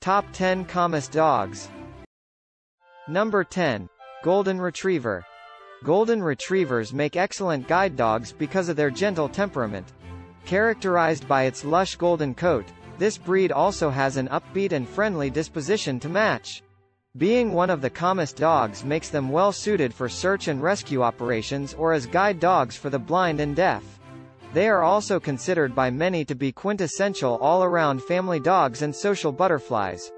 Top 10 calmest dogs. Number 10. Golden Retriever. Golden Retrievers make excellent guide dogs because of their gentle temperament. Characterized by its lush golden coat, this breed also has an upbeat and friendly disposition to match. Being one of the calmest dogs makes them well suited for search and rescue operations or as guide dogs for the blind and deaf. They are also considered by many to be quintessential all-around family dogs and social butterflies.